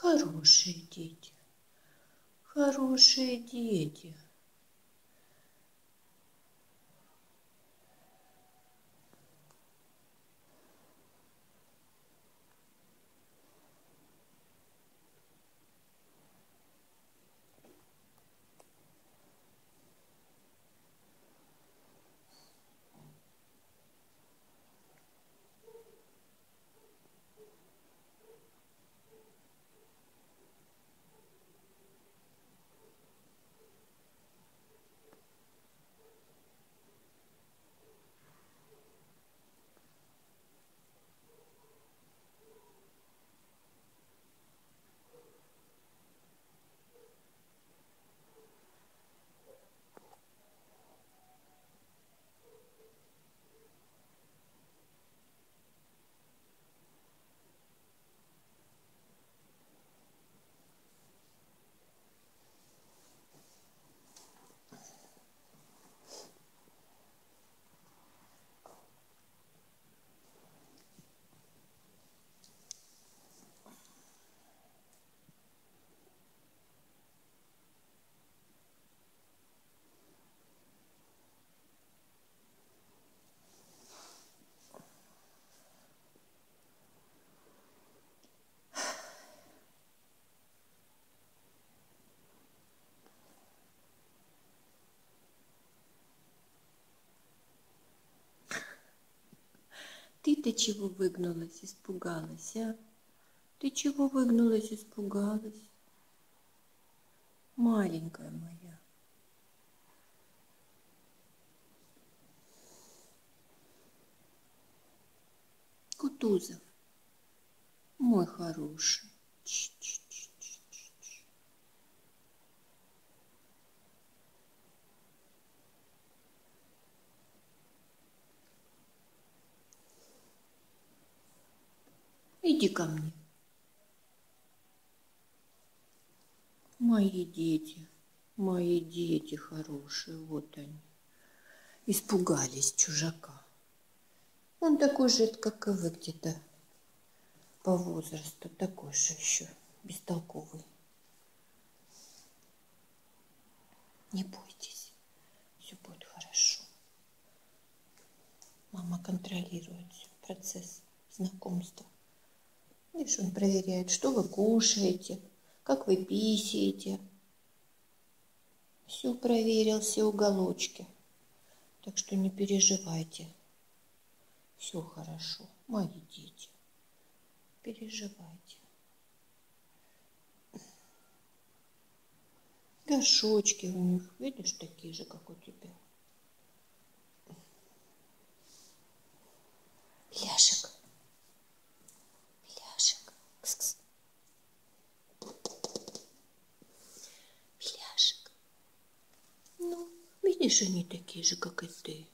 Хорошие дети. Хорошие дети. Ты-то чего выгнулась, испугалась, а? Ты чего выгнулась, испугалась? Маленькая моя. Кутузов, мой хороший. Иди ко мне. Мои дети, мои дети хорошие, вот они. Испугались чужака. Он такой же, как и вы где-то по возрасту, такой же еще бестолковый. Не бойтесь, все будет хорошо. Мама контролирует процесс знакомства. Видишь, он проверяет, что вы кушаете, как вы писаете. Все проверил, все уголочки. Так что не переживайте. Все хорошо, мои дети. Переживайте. Горшочки у них, видишь, такие же, как у тебя. Они такие же, как и ты.